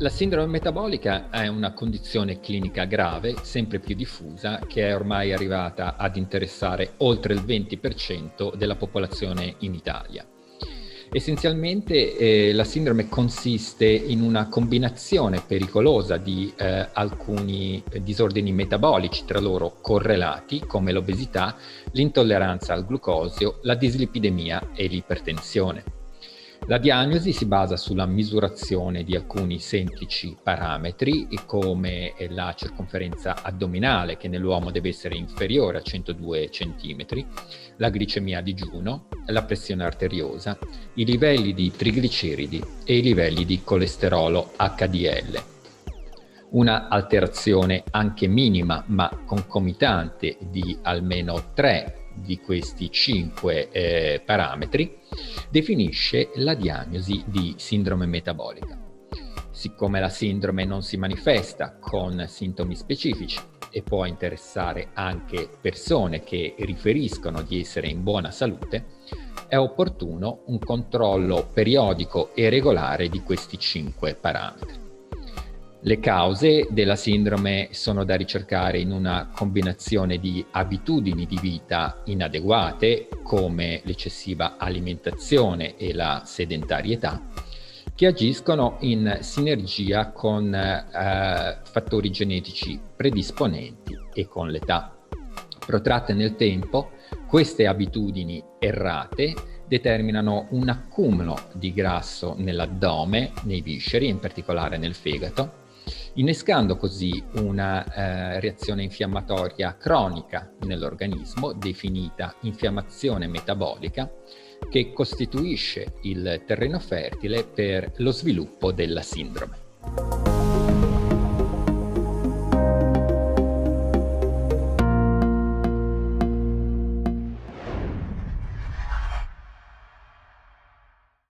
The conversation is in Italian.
La sindrome metabolica è una condizione clinica grave, sempre più diffusa, che è ormai arrivata ad interessare oltre il 20% della popolazione in Italia. Essenzialmente eh, la sindrome consiste in una combinazione pericolosa di eh, alcuni disordini metabolici tra loro correlati, come l'obesità, l'intolleranza al glucosio, la dislipidemia e l'ipertensione. La diagnosi si basa sulla misurazione di alcuni semplici parametri come la circonferenza addominale che nell'uomo deve essere inferiore a 102 cm, la glicemia a digiuno, la pressione arteriosa, i livelli di trigliceridi e i livelli di colesterolo HDL. Una alterazione anche minima ma concomitante di almeno 3 di questi cinque eh, parametri definisce la diagnosi di sindrome metabolica. Siccome la sindrome non si manifesta con sintomi specifici e può interessare anche persone che riferiscono di essere in buona salute, è opportuno un controllo periodico e regolare di questi cinque parametri. Le cause della sindrome sono da ricercare in una combinazione di abitudini di vita inadeguate, come l'eccessiva alimentazione e la sedentarietà, che agiscono in sinergia con eh, fattori genetici predisponenti e con l'età. Protratte nel tempo, queste abitudini errate determinano un accumulo di grasso nell'addome, nei visceri, in particolare nel fegato, innescando così una eh, reazione infiammatoria cronica nell'organismo, definita infiammazione metabolica, che costituisce il terreno fertile per lo sviluppo della sindrome.